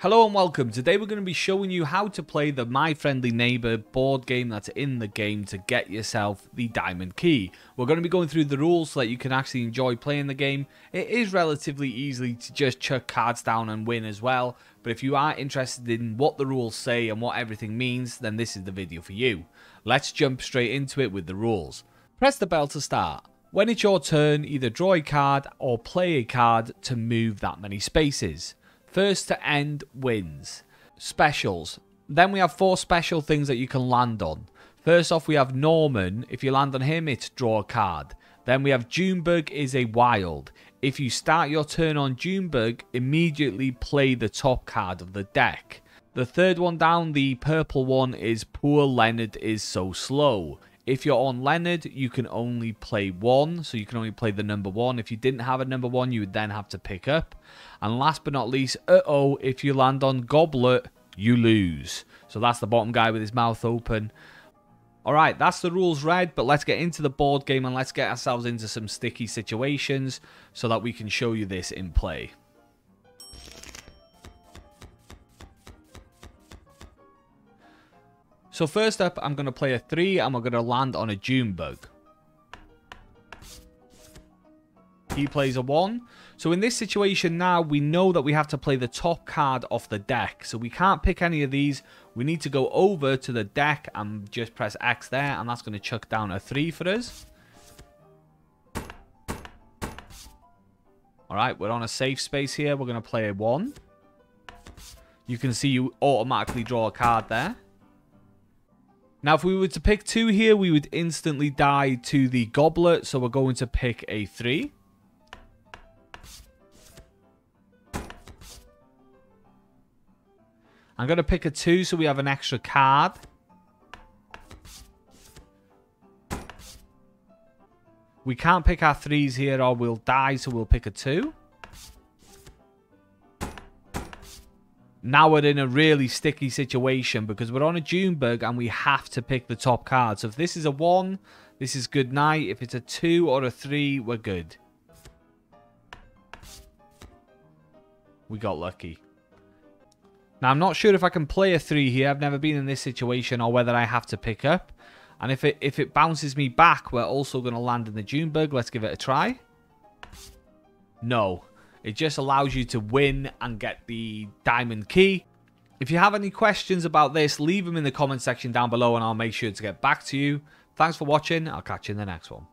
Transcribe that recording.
Hello and welcome. Today we're going to be showing you how to play the My Friendly Neighbor board game that's in the game to get yourself the Diamond Key. We're going to be going through the rules so that you can actually enjoy playing the game. It is relatively easy to just chuck cards down and win as well, but if you are interested in what the rules say and what everything means, then this is the video for you. Let's jump straight into it with the rules. Press the bell to start. When it's your turn, either draw a card or play a card to move that many spaces. First to end wins. Specials. Then we have four special things that you can land on. First off, we have Norman. If you land on him, it's draw a card. Then we have Junebug is a wild. If you start your turn on Junebug, immediately play the top card of the deck. The third one down, the purple one, is Poor Leonard is so slow. If you're on Leonard, you can only play one, so you can only play the number one. If you didn't have a number one, you would then have to pick up. And last but not least, uh-oh, if you land on Goblet, you lose. So that's the bottom guy with his mouth open. Alright, that's the rules read, but let's get into the board game and let's get ourselves into some sticky situations so that we can show you this in play. So first up, I'm going to play a 3 and we're going to land on a Junebug. He plays a 1. So in this situation now, we know that we have to play the top card off the deck. So we can't pick any of these. We need to go over to the deck and just press X there. And that's going to chuck down a 3 for us. Alright, we're on a safe space here. We're going to play a 1. You can see you automatically draw a card there. Now, if we were to pick two here, we would instantly die to the goblet. So we're going to pick a three. I'm going to pick a two so we have an extra card. We can't pick our threes here or we'll die, so we'll pick a two. Now we're in a really sticky situation because we're on a Junebug and we have to pick the top card. So if this is a 1, this is good night. If it's a 2 or a 3, we're good. We got lucky. Now, I'm not sure if I can play a 3 here. I've never been in this situation or whether I have to pick up. And if it if it bounces me back, we're also going to land in the Junebug. Let's give it a try. No. It just allows you to win and get the diamond key. If you have any questions about this, leave them in the comment section down below and I'll make sure to get back to you. Thanks for watching. I'll catch you in the next one.